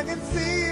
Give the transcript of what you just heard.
I can see